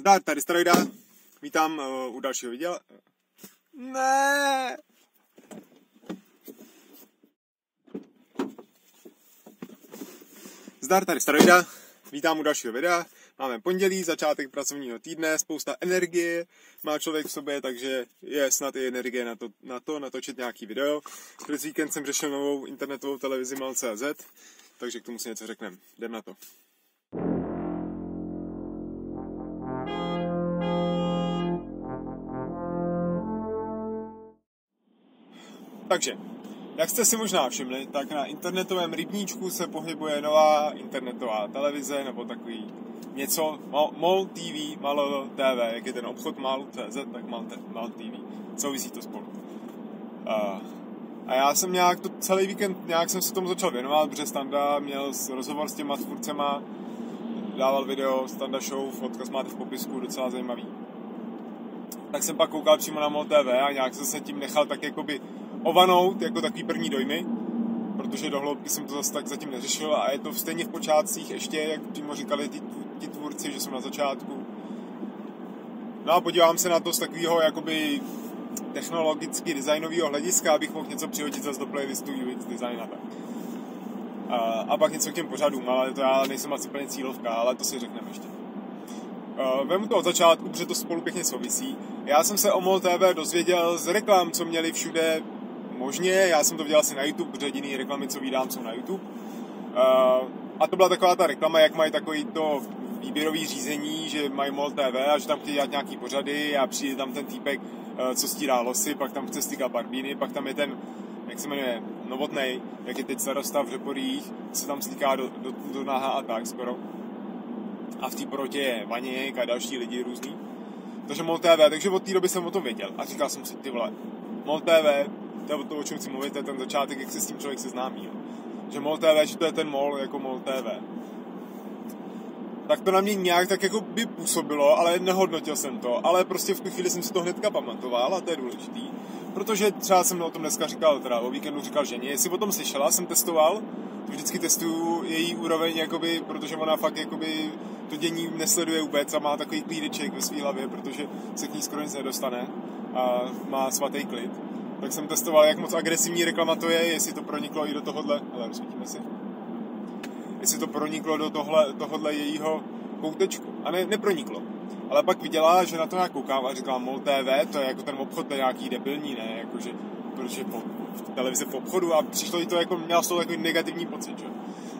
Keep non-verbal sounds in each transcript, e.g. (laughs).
Zdar, tady Strojda. Vítám uh, u dalšího videa. Ne. Zdar, tady Strojda. Vítám u dalšího videa. Máme pondělí, začátek pracovního týdne, spousta energie má člověk v sobě, takže je snad i energie na to, na to natočit nějaký video. Přes víkend jsem řešil novou internetovou televizi Mal.cz, takže k tomu si něco řekneme. Jdem na to. Takže, jak jste si možná všimli, tak na internetovém rybníčku se pohybuje nová internetová televize, nebo takový něco, MOL TV, MAL TV, jak je ten obchod MAL.cz, tak MAL, MAL TV. Souvisí to spolu. Uh, a já jsem nějak to celý víkend, nějak jsem se tomu začal věnovat, protože Standa měl rozhovor s těma tvůrcema, dával video Standa Show, odkaz máte v popisku, docela zajímavý. Tak jsem pak koukal přímo na MOL TV a nějak jsem se tím nechal tak jakoby ovanout jako takový první dojmy, protože do hloubky jsem to zase tak zatím neřešil a je to stejně v počátcích ještě, jak přímo říkali ti, ti tvůrci, že jsou na začátku. No a podívám se na to z takového jakoby technologicky designového hlediska, abych mohl něco přihodit zase do playlistu UX design a tak. A, a pak něco k těm pořadům, ale to já nejsem asi plně cílovka, ale to si řekneme ještě. Uh, vemu to od začátku, protože to spolu pěkně souvisí. Já jsem se o MOL TV dozvěděl z reklam, co měli všude možně. Já jsem to viděl asi na YouTube, protože jediný reklamy, co vydám, jsou na YouTube. Uh, a to byla taková ta reklama, jak mají takový to výběrový řízení, že mají MOL TV a že tam chtějí dělat nějaký pořady a přijde tam ten týpek, uh, co stírá losy, pak tam chce stýkat barbíny, pak tam je ten, jak se jmenuje, Novotnej, jak je teď starosta v Řeporích, se tam stýká do, do, do náha a tak skoro. A v té porotě je Vaněk a další lidi různý. Takže MOL TV, takže od té doby jsem o tom věděl a říkal jsem si, ty vole, MOL TV, to je to, o čem chci mluvit, to je ten začátek, jak se s tím člověk seznámí. Jo. Že MOL TV, že to je ten MOL jako MOL TV. Tak to na mě nějak tak jako by působilo, ale nehodnotil jsem to. Ale prostě v tu chvíli jsem si to hnedka pamatoval a to je důležitý. Protože třeba jsem o tom dneska říkal, teda o víkendu říkal ženě, jestli o tom slyšela, jsem testoval, vždycky testuju její úroveň, jakoby, protože ona fakt jakoby, to dění nesleduje vůbec a má takový klídeček ve své hlavě, protože se k ní skoro nic nedostane a má svatý klid tak jsem testoval, jak moc agresivní reklama to je, jestli to proniklo i do tohohle, ale rozsvítíme si, jestli to proniklo do tohle, tohohle jejího koutečku. A ne, neproniklo. Ale pak viděla, že na to já koukám a říkala, MOL TV, to je jako ten obchod, to je nějaký debilní, ne, jakože, protože po, v televizi v obchodu a přišlo jí to jako, měla z toho takový negativní pocit, že?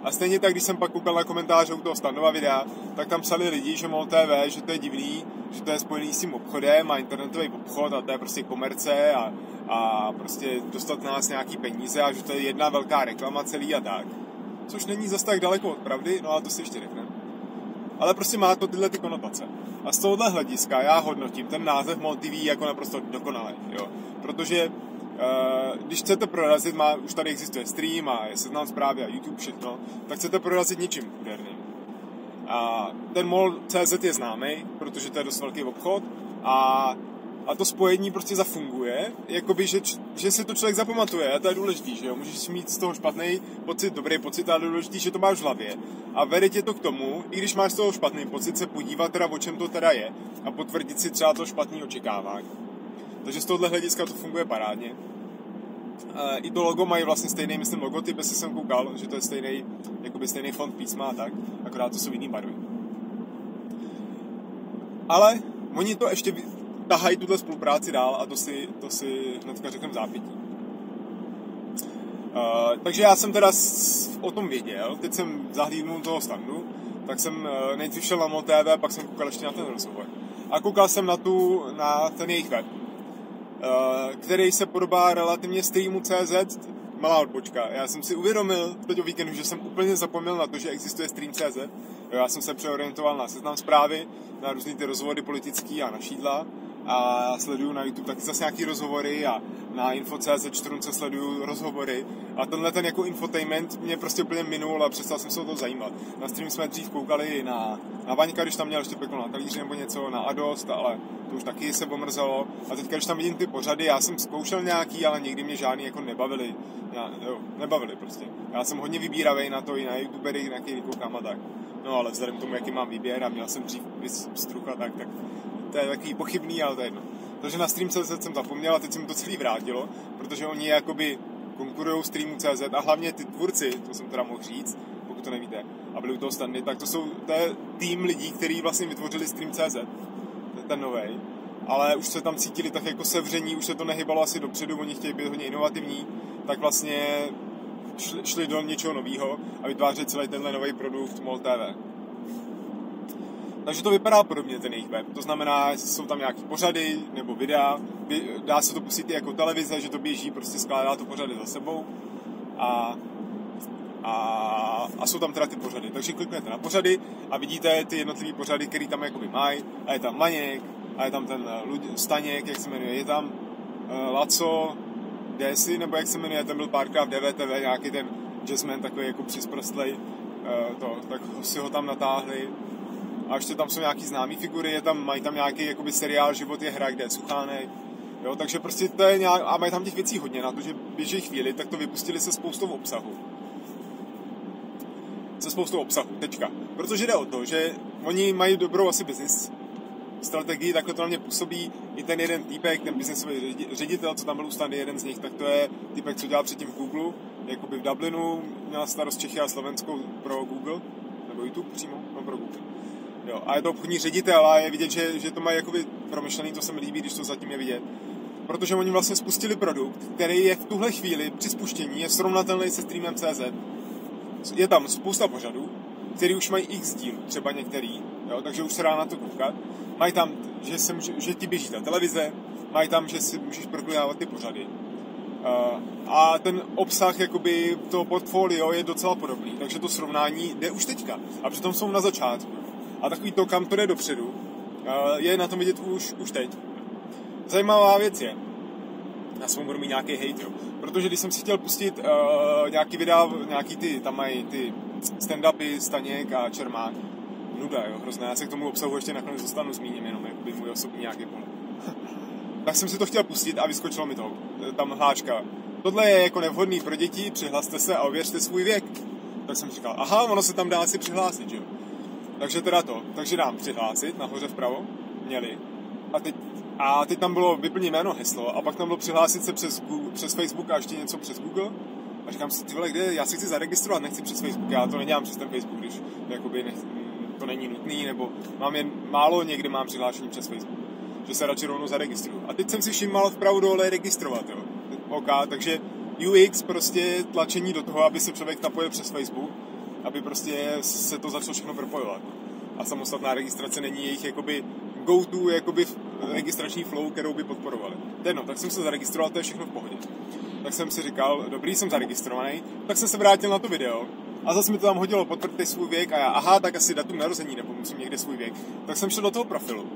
A stejně tak, když jsem pak koukal na komentáře u toho standova videa, tak tam psali lidi, že MOL TV, že to je divný, že to je spojený s tím obchodem, má internetový obchod a to je prostě komerce a, a prostě dostat nás nějaký peníze a že to je jedna velká reklama celý a tak. Což není zas tak daleko od pravdy, no ale to si ještě řekneme. Ale prostě má to tyhle ty konotace. A z tohohle hlediska já hodnotím ten název MOL TV jako naprosto dokonalý, jo. Protože Uh, když chcete prorazit, má, už tady existuje stream a je seznam zprávy a YouTube, všechno, tak chcete prorazit něčím moderným. A ten MOL CZ je známý, protože to je dost velký obchod a, a to spojení prostě zafunguje, jakoby, že, že si to člověk zapamatuje a to je důležité, že jo, můžeš mít z toho špatný pocit, dobrý pocit, ale důležité, že to máš v hlavě a vede tě to k tomu, i když máš z toho špatný pocit, se podívat teda, o čem to teda je a potvrdit si třeba to špatný očekávání. Takže z tohohle hlediska to funguje parádně. E, I to logo mají vlastně stejný, myslím, logotyp, jestli jsem koukal, že to je stejný, jakoby stejný font písma a tak, akorát to jsou jiný barvy. Ale oni to ještě tahají tuhle spolupráci dál a to si, to si hnedka řekneme zápětí. Uh, takže já jsem teda s, o tom věděl, teď jsem zahlídnul toho standu, tak jsem uh, nejdřív šel na MoTV, pak jsem koukal ještě na ten rozhovor. A koukal jsem na, tu, na ten jejich web. Eh, který se podobá relativně streamu CZ, malá odbočka. Já jsem si uvědomil teď o víkendu, že jsem úplně zapomněl na to, že existuje stream.cz. Já jsem se přeorientoval na seznam zprávy, na různé ty rozvody politický a na šídla a sleduju na YouTube taky zase nějaký rozhovory a na Info.cz čtrunce sleduju rozhovory a tenhle ten jako infotainment mě prostě úplně minul a přestal jsem se o to zajímat. Na stream jsme dřív koukali na, na Vaňka, když tam měl ještě peklo na talíři nebo něco, na Adost, ale to už taky se pomrzelo. A teďka, když tam vidím ty pořady, já jsem zkoušel nějaký, ale nikdy mě žádný jako nebavili. Já, jo, nebavili prostě. Já jsem hodně vybíravý na to i na youtubery, na jaký koukám a tak. No ale vzhledem k tomu, jaký mám výběr a měl jsem dřív strucha, tak, tak to je takový pochybný, ale to je jedno. Takže na Stream.cz jsem zapomněl a teď se mi to celý vrátilo, protože oni jakoby konkurují Streamu.cz a hlavně ty tvůrci, to jsem teda mohl říct, pokud to nevíte, a byli u toho standy, tak to jsou, to je tým lidí, kteří vlastně vytvořili Stream.cz, ten nový, ale už se tam cítili tak jako sevření, už se to nehybalo asi dopředu, oni chtějí být hodně inovativní, tak vlastně šli, šli do něčeho nového a vytvářet celý tenhle nový produkt MOL TV. Takže to vypadá podobně, ten jejich web. To znamená, jsou tam nějaký pořady nebo videa, dá se to pustit i jako televize, že to běží, prostě skládá to pořady za sebou. A, a, a jsou tam teda ty pořady. Takže kliknete na pořady a vidíte ty jednotlivé pořady, které tam jakoby mají. A je tam Maněk, a je tam ten Lud, Staněk, jak se jmenuje, je tam uh, Laco, Desi, nebo jak se jmenuje, ten byl párkrát v DVTV, nějaký ten jazzman takový jako přizprstlej, uh, to, tak si ho tam natáhli a ještě tam jsou nějaký známý figury, je tam, mají tam nějaký jakoby seriál Život je hra, kde je Suchánek, jo, takže prostě to je nějak, a mají tam těch věcí hodně na to, že běží chvíli, tak to vypustili se spoustou obsahu. Se spoustou obsahu, tečka. Protože jde o to, že oni mají dobrou asi business strategii, takhle to na mě působí i ten jeden týpek, ten businessový ředitel, co tam byl u standy, jeden z nich, tak to je týpek, co dělal předtím v Google, jakoby v Dublinu, měl starost Čechy a Slovenskou pro Google, nebo YouTube přímo, no pro Google. Jo, a je to obchodní ředitel a je vidět, že, že to mají jakoby promyšlený, to se mi líbí, když to zatím je vidět. Protože oni vlastně spustili produkt, který je v tuhle chvíli při spuštění je srovnatelný se streamem CZ. Je tam spousta pořadů, který už mají x díl, třeba některý, jo, takže už se dá na to koukat. Mají tam, že, se může, že ti běží ta televize, mají tam, že si můžeš proklikávat ty pořady. Uh, a ten obsah jakoby toho portfolio je docela podobný, takže to srovnání jde už teďka. A přitom jsou na začátku. A takový to, kam to jde dopředu, je na tom vidět už, už teď. Zajímavá věc je, na svou budu mít nějaký hate, jo. Protože když jsem si chtěl pustit uh, nějaký videa, nějaký ty, tam mají ty stand-upy, Staněk a Čermák, nuda, jo, hrozné. Já se k tomu obsahu ještě nakonec dostanu, zmíním jenom, by můj osobní nějaký pohled. (laughs) tak jsem si to chtěl pustit a vyskočilo mi to, tam hláčka. Tohle je jako nevhodný pro děti, přihlaste se a ověřte svůj věk. Tak jsem říkal, aha, ono se tam dá si přihlásit, jo. Takže teda to, takže dám přihlásit nahoře vpravo, měli. A teď, a teď tam bylo vyplnit jméno, heslo a pak tam bylo přihlásit se přes, Google, přes Facebook a ještě něco přes Google. A říkám si, ty vole, kde, já si chci zaregistrovat, nechci přes Facebook, já to nedělám přes ten Facebook, když jakoby nech, to není nutný, nebo mám jen málo někde mám přihlášení přes Facebook, že se radši rovnou zaregistruju. A teď jsem si všiml vpravo dole registrovat, jo. OK, takže UX prostě tlačení do toho, aby se člověk napojil přes Facebook, aby prostě se to začalo všechno propojovat. A samostatná registrace není jejich jakoby go-to jakoby registrační flow, kterou by podporovali. Jedno, tak jsem se zaregistroval, to je všechno v pohodě. Tak jsem si říkal, dobrý, jsem zaregistrovaný, tak jsem se vrátil na to video a zase mi to tam hodilo, potvrďte svůj věk a já, aha, tak asi datum narození, nebo musím někde svůj věk. Tak jsem šel do toho profilu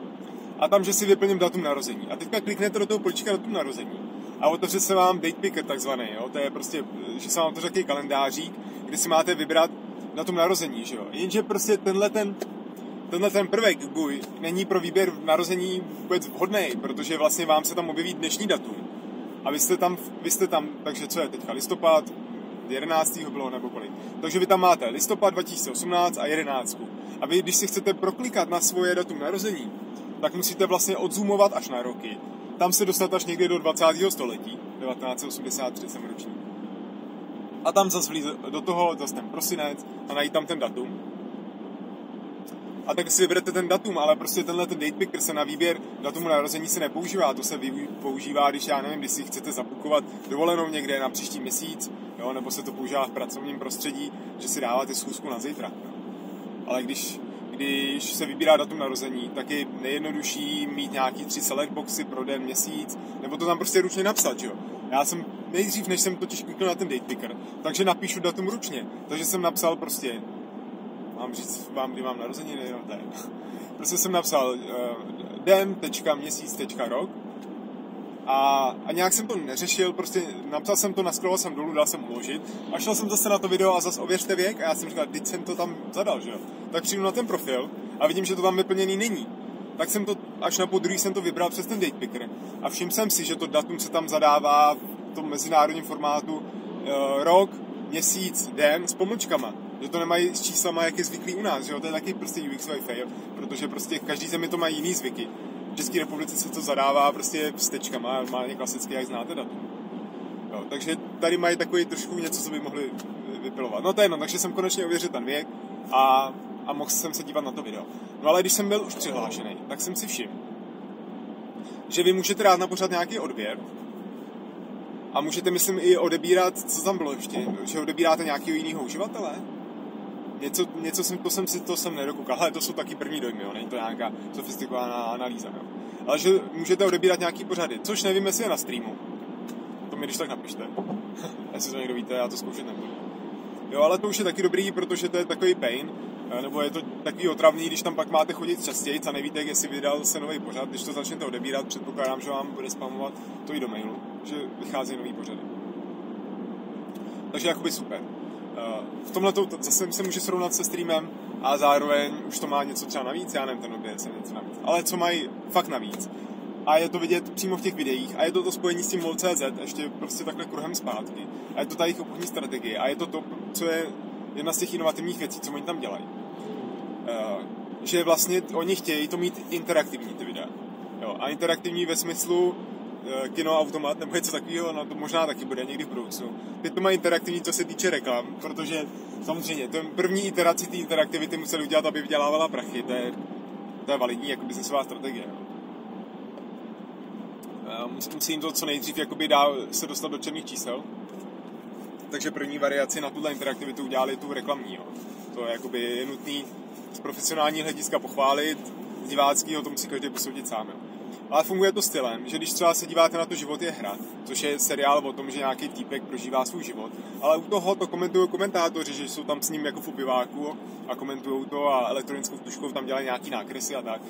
a tam, že si vyplním datum narození. A teďka kliknete do toho polička datum narození a otevře se vám date picker takzvaný, jo? to je prostě, že se vám otevře takový kalendářík, kde si máte vybrat datum narození, že jo. Jenže prostě tenhle ten, tenhle ten prvek buj není pro výběr narození vůbec vhodný, protože vlastně vám se tam objeví dnešní datum. A vy jste tam, vy jste tam, takže co je teďka, listopad, 11. bylo nebo kolik. Takže vy tam máte listopad 2018 a 11. A vy, když si chcete proklikat na svoje datum narození, tak musíte vlastně odzoomovat až na roky. Tam se dostat až někdy do 20. století, 1983 jsem ročník. A tam zase vlíz do toho zase ten prosinec a najít tam ten datum. A tak si vyberete ten datum, ale prostě tenhle ten date picker se na výběr datumu narození se nepoužívá. To se používá, když já nevím, když si chcete zabukovat dovolenou někde na příští měsíc, jo, nebo se to používá v pracovním prostředí, že si dáváte schůzku na zítra. Ale když, když se vybírá datum narození, tak je nejjednodušší mít nějaký tři select boxy pro den, měsíc, nebo to tam prostě ručně napsat, jo. Já jsem nejdřív, než jsem totiž kliknul na ten date picker, takže napíšu datum ručně. Takže jsem napsal prostě, mám říct vám, kdy mám narozeniny, no to (laughs) Prostě jsem napsal uh, den, tečka, měsíc, tečka, rok. A, a nějak jsem to neřešil, prostě napsal jsem to, naskroval jsem dolů, dal jsem uložit a šel jsem zase na to video a zase ověřte věk a já jsem říkal, teď jsem to tam zadal, že jo. Tak přijdu na ten profil a vidím, že to tam vyplněný není. Tak jsem to, až na podruhý jsem to vybral přes ten date picker a všiml jsem si, že to datum se tam zadává v tom mezinárodním formátu uh, rok, měsíc, den s pomlčkama. Že to nemají s číslama, jak je zvyklý u nás, že jo? To je taky prostě UX fail, protože prostě každý zemi to má jiný zvyky. V České republice se to zadává prostě s tečkama, normálně klasicky, jak znáte datum. Jo, takže tady mají takový trošku něco, co by mohli vypilovat. No to je jedno, takže jsem konečně ověřil ten věk a, a mohl jsem se dívat na to video. No ale když jsem byl už přihlášený, tak jsem si všiml, že vy můžete dát na pořád nějaký odběr a můžete, myslím, i odebírat, co tam bylo ještě, že odebíráte nějakého jiného uživatele. Něco, něco jsem, to jsem si, to jsem nedokoukal, ale to jsou taky první dojmy, jo, není to nějaká sofistikovaná analýza, jo. Ale že můžete odebírat nějaký pořady, což nevím, jestli je na streamu. To mi když tak napište. (laughs) jestli to někdo víte, já to zkoušet nebudu. Jo, ale to už je taky dobrý, protože to je takový pain, nebo je to takový otravný, když tam pak máte chodit častěji a nevíte, jestli vydal se nový pořad, když to začnete odebírat, předpokládám, že vám bude spamovat to i do mailu, že vychází nový pořady. Takže jakoby super. Eh, v tomhle to zase se může srovnat se streamem a zároveň už to má něco třeba navíc, já nevím, ten oběd se něco navíc, ale co mají fakt navíc. A je to vidět přímo v těch videích a je to to spojení s tím MOL.cz ještě prostě takhle kruhem zpátky. A je to ta jejich obchodní strategie a je to to, co je jedna z těch inovativních věcí, co oni tam dělají. Uh, že vlastně oni chtějí to mít interaktivní ty videa. Jo, a interaktivní ve smyslu, Eh, kino automat nebo něco takového, no to možná taky bude někdy v budoucnu. Teď to má interaktivní, co se týče reklam, protože samozřejmě ten první iteraci té interaktivity museli udělat, aby vydělávala prachy, to je, to je validní jako biznesová strategie. Eh, musím to co nejdřív jakoby dá se dostat do černých čísel, takže první variaci na tuhle interaktivitu udělali tu reklamní. Jo. To je, jakoby, je nutný z profesionální hlediska pochválit, z diváckého to musí každý posoudit sám. Jo ale funguje to stylem, že když třeba se díváte na to Život je hra, což je seriál o tom, že nějaký týpek prožívá svůj život, ale u toho to komentují komentátoři, že jsou tam s ním jako v obyváku a komentují to a elektronickou tuškou tam dělají nějaký nákresy a tak.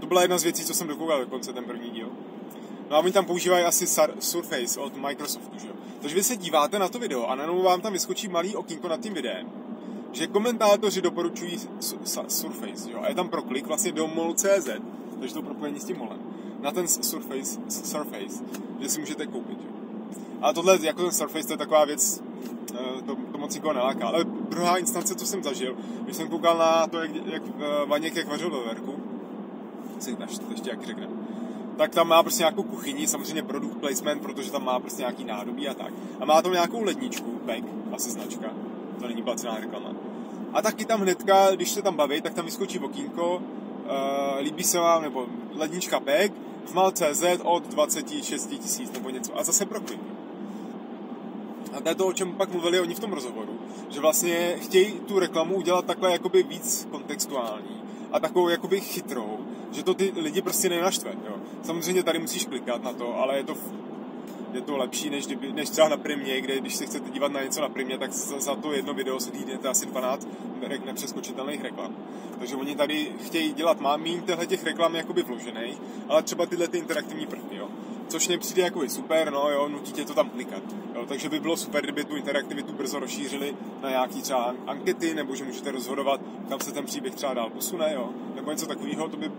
To byla jedna z věcí, co jsem dokoukal dokonce ten první díl. No a oni tam používají asi Surface od Microsoftu, že jo. Takže vy se díváte na to video a najednou vám tam vyskočí malý okýnko nad tím videem, že komentátoři doporučují Surface, jo. A je tam proklik vlastně do mol.cz, takže to propojení s tím molem, na ten Surface, Surface že si můžete koupit. Jo. A tohle, jako ten Surface, to je taková věc, eh, to, to moc nikoho neláká. Ale druhá instance, co jsem zažil, když jsem koukal na to, jak, jak eh, Vaněk jak vařil veverku, si to ještě jak řekne, tak tam má prostě nějakou kuchyni, samozřejmě produkt placement, protože tam má prostě nějaký nádobí a tak. A má tam nějakou ledničku, Beck, asi značka, to není placená reklama. A taky tam hnedka, když se tam baví, tak tam vyskočí okýnko, uh, líbí se vám, nebo lednička PEG v mal.cz od 26 tisíc nebo něco. A zase pro A to je to, o čem pak mluvili oni v tom rozhovoru, že vlastně chtějí tu reklamu udělat takhle jakoby víc kontextuální a takovou jakoby chytrou, že to ty lidi prostě nenaštve. Jo. Samozřejmě tady musíš klikat na to, ale je to je to lepší, než, kdyby, než třeba na primě, kde když se chcete dívat na něco na primě, tak za, za to jedno video si jdete asi 12 nepřeskočitelných reklam. Takže oni tady chtějí dělat má méně těchto těch reklam jakoby vložených, ale třeba tyhle ty interaktivní prvky, jo. Což mě přijde jako super, no jo, nutí tě to tam klikat. Jo, takže by bylo super, kdyby tu interaktivitu brzo rozšířili na nějaký třeba ankety, nebo že můžete rozhodovat, kam se ten příběh třeba dál posune, jo, nebo něco takového, to by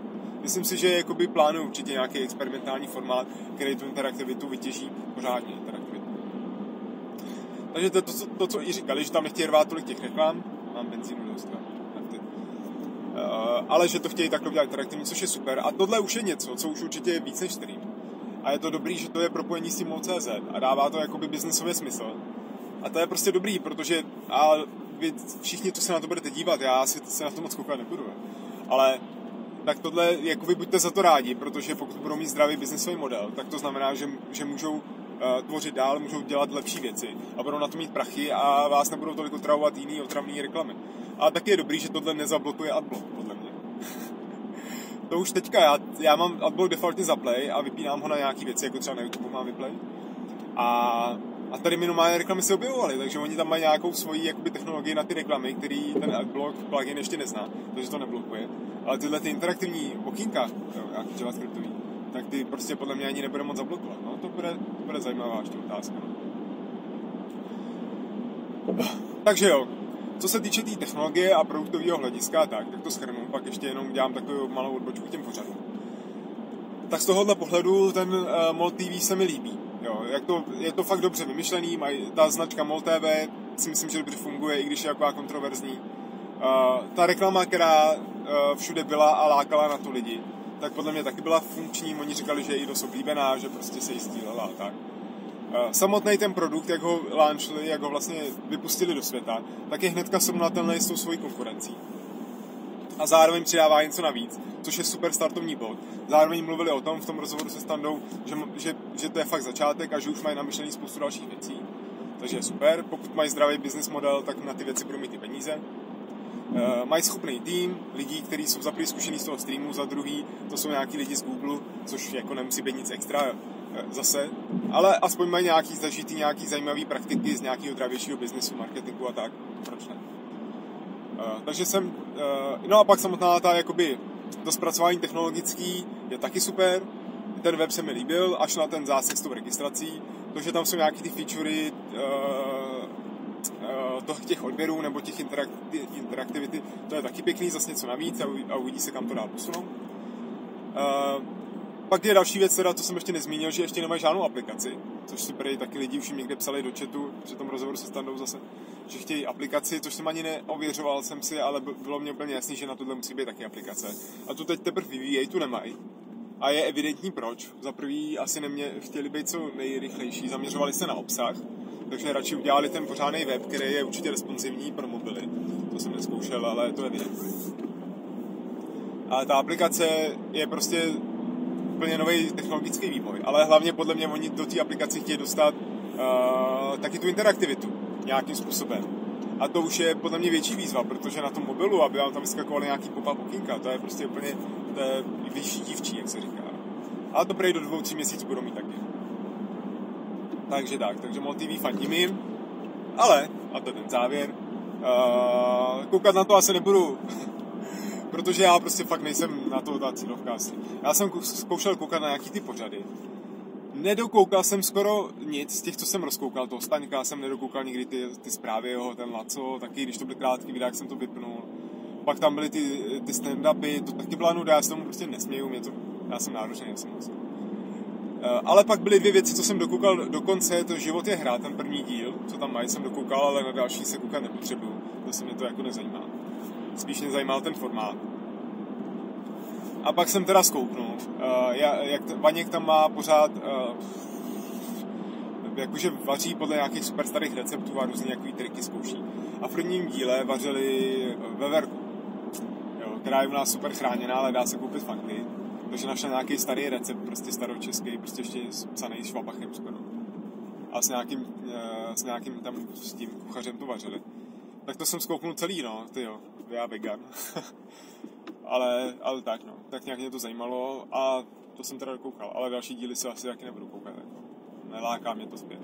myslím si, že jakoby plánují určitě nějaký experimentální formát, který tu interaktivitu vytěží pořádně interaktivitu. Takže to, to, to, to co i říkali, že tam nechtějí rvát tolik těch reklam, mám benzínu dost, Uh, ale že to chtějí takhle udělat interaktivní, což je super. A tohle už je něco, co už určitě je víc než stream. A je to dobrý, že to je propojení s tím CZ a dává to jakoby biznesový smysl. A to je prostě dobrý, protože a vy všichni, co se na to budete dívat, já si se na to moc koukat nebudu, ale tak tohle jako vy buďte za to rádi, protože pokud budou mít zdravý biznesový model, tak to znamená, že, že můžou uh, tvořit dál, můžou dělat lepší věci a budou na to mít prachy a vás nebudou tolik otravovat jiný otravný reklamy. A taky je dobrý, že tohle nezablokuje adblock, podle mě. (laughs) to už teďka, já, já mám adblock defaultně zaplay a vypínám ho na nějaký věci, jako třeba na YouTube mám vyplay. A A tady minimálně reklamy se objevovaly, takže oni tam mají nějakou svoji jakoby, technologii na ty reklamy, který ten adblock plugin ještě nezná, takže to neblokuje. Ale tyhle ty interaktivní okýnka, jak JavaScriptový, tak ty prostě podle mě ani nebude moc zablokovat. No, to bude, bude zajímavá ještě otázka. No. Takže jo, co se týče té tý technologie a produktového hlediska, tak, tak to schrnu, pak ještě jenom dělám takovou malou odbočku těm pořadům. Tak z tohohle pohledu ten uh, MOL TV se mi líbí. Jo, jak to, je to fakt dobře vymyšlený, maj, ta značka MOL TV si myslím, že dobře funguje, i když je taková kontroverzní. Uh, ta reklama, která všude byla a lákala na to lidi, tak podle mě taky byla funkční. Oni říkali, že je i dost oblíbená, že prostě se jí sdílela a tak. Uh, samotný ten produkt, jak ho launchli, jak ho vlastně vypustili do světa, tak je hnedka srovnatelný s tou svojí konkurencí. A zároveň přidává něco navíc, což je super startovní bod. Zároveň mluvili o tom v tom rozhovoru se Standou, že, že, že to je fakt začátek a že už mají namyšlený spoustu dalších věcí. Takže je super. Pokud mají zdravý business model, tak na ty věci budou mít ty peníze. Uh, mají schopný tým lidí, kteří jsou za prvý zkušený z toho streamu, za druhý to jsou nějaký lidi z Google, což jako nemusí být nic extra uh, zase, ale aspoň mají nějaký zažitý, nějaký zajímavý praktiky z nějakého dravějšího biznesu, marketingu a tak, proč ne. Uh, takže jsem, no a pak samotná ta jakoby to zpracování technologický je taky super, ten web se mi líbil, až na ten zásek s tou registrací, to, že tam jsou nějaký ty featurey těch odběrů nebo těch interaktivity, to je taky pěkný, zase něco navíc a uvidí se, kam to dál posunou. Uh, pak je další věc, teda, to jsem ještě nezmínil, že ještě nemají žádnou aplikaci, což si prý taky lidi už jim někde psali do chatu při tom rozhovoru se standou zase, že chtějí aplikaci, což jsem ani neověřoval jsem si, ale bylo mě úplně jasný, že na tohle musí být taky aplikace. A tu teď teprve vyvíjejí, tu nemají. A je evidentní proč. Za prvý asi nemě, chtěli být co nejrychlejší, zaměřovali se na obsah, takže radši udělali ten pořádný web, který je určitě responsivní pro mobily. To jsem neskoušel, ale to je evidentní. A ta aplikace je prostě úplně nový technologický vývoj, ale hlavně podle mě oni do té aplikace chtějí dostat uh, taky tu interaktivitu nějakým způsobem. A to už je podle mě větší výzva, protože na tom mobilu, aby vám tam vyskakovaly nějaký pop-up to je prostě úplně to je vyšší dívčí, jak se říká. Ale to prej do dvou, tří měsíců budou mít taky. Takže tak, takže MOL fandím jim, ale, a to je ten závěr, uh, koukat na to asi nebudu, (laughs) protože já prostě fakt nejsem na to ta cílovka asi. Já jsem zkoušel koukat na nějaký ty pořady, nedokoukal jsem skoro nic z těch, co jsem rozkoukal. Toho Staňka jsem nedokoukal nikdy ty, ty zprávy jeho, ten Laco, taky když to byly krátký videa, jsem to vypnul. Pak tam byly ty, ty stand-upy, to taky byla nuda, já se tomu prostě nesměju, mě to, já jsem náročný, já jsem moc. Eh, ale pak byly dvě věci, co jsem dokoukal do konce, to Život je hra, ten první díl, co tam mají, jsem dokoukal, ale na další se koukat nepotřebuju. To se mě to jako nezajímá. Spíš mě zajímal ten formát. A pak jsem teda skouknul, uh, jak Vaněk tam má pořád uh, jakože vaří podle nějakých super starých receptů a různý jaký triky zkouší. A v prvním díle vařili veverku, která je u nás super chráněná, ale dá se koupit Anglii. Takže našel nějaký starý recept, prostě staročeský, prostě ještě psaný švabachem skoro. A s nějakým, uh, s nějakým tam s tím kuchařem to vařili. Tak to jsem zkouknul celý, no, ty jo, já vegan. (laughs) ale, ale tak no, tak nějak mě to zajímalo a to jsem teda koukal, ale další díly se asi taky nebudu koukat, jako. neláká mě to zpět.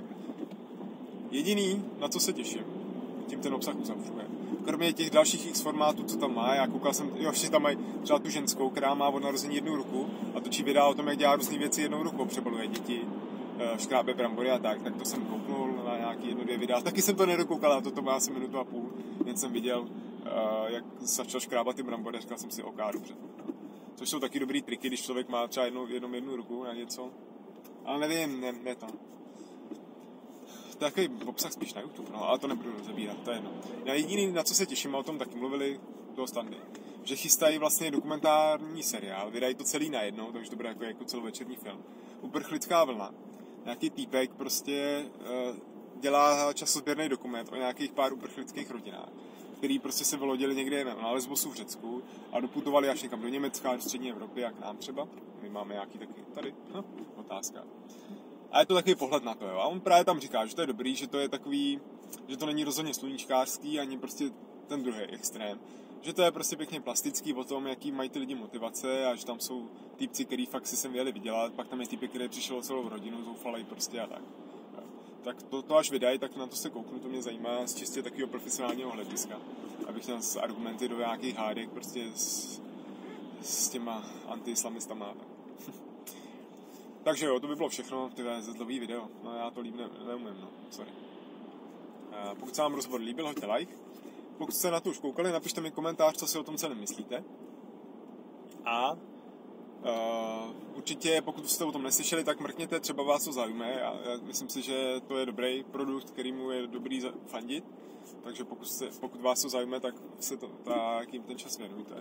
Jediný, na co se těším, tím ten obsah uzavřuje. Kromě těch dalších X formátů, co tam má, já koukal jsem, jo, tam mají třeba tu ženskou, která má od narození jednu ruku a točí videa o tom, jak dělá různé věci jednou rukou, přebaluje děti, eh, škrábe brambory a tak, tak to jsem kouknul na nějaký jedno, dvě videa. Taky jsem to nedokoukal, a to, to má asi minutu a půl, něco jsem viděl, uh, jak začal škrábat ty brambory, říkal jsem si, OK, dobře. Což jsou taky dobrý triky, když člověk má třeba jednu, jednou jednu ruku na něco. Ale nevím, ne, ne to. To je takový obsah spíš na YouTube, no, ale to nebudu rozebírat, to je jedno. Já jediný, na co se těším, o tom taky mluvili do standy, že chystají vlastně dokumentární seriál, vydají to celý najednou, takže to bude jako, jako celovečerní film. Uprchlická vlna. Nějaký týpek prostě uh, dělá časozběrný dokument o nějakých pár uprchlických rodinách který prostě se vylodili někde na Lesbosu v Řecku a doputovali až někam do Německa, do střední Evropy, jak nám třeba. My máme nějaký taky tady, no, otázka. A je to takový pohled na to, jo. A on právě tam říká, že to je dobrý, že to je takový, že to není rozhodně sluníčkářský, ani prostě ten druhý extrém. Že to je prostě pěkně plastický o tom, jaký mají ty lidi motivace a že tam jsou týpci, který fakt si sem vyjeli vydělat, pak tam je týpek, který přišel celou rodinu, zoufalej prostě a tak. tak to, to až vydají, tak na to se kouknu, to mě zajímá z čistě takového profesionálního hlediska. Abych měl z argumenty do nějakých hádek prostě s, s těma antiislamistama. (laughs) Takže jo, to by bylo všechno, tyhle dlouhý video. No já to líp ne, neumím, no, sorry. A pokud se vám rozbor líbil, hoďte like. Pokud jste na to už koukali, napište mi komentář, co si o tom celém myslíte. A Uh, určitě, pokud jste o tom neslyšeli, tak mrkněte, třeba vás to zaujme. Já, já myslím si, že to je dobrý produkt, kterýmu je dobrý fandit. Takže pokud, jste, pokud vás to zaujme, tak, se to, tak jim ten čas věnujte.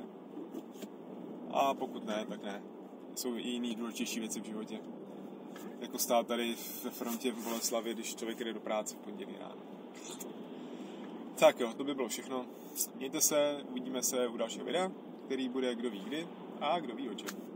A pokud ne, tak ne. Jsou i jiný důležitější věci v životě. Jako stát tady ve frontě v Boleslavě, když člověk jde do práce v pondělí ráno. Tak jo, to by bylo všechno. Mějte se, uvidíme se u dalšího videa, který bude kdo ví kdy a kdo ví o čem.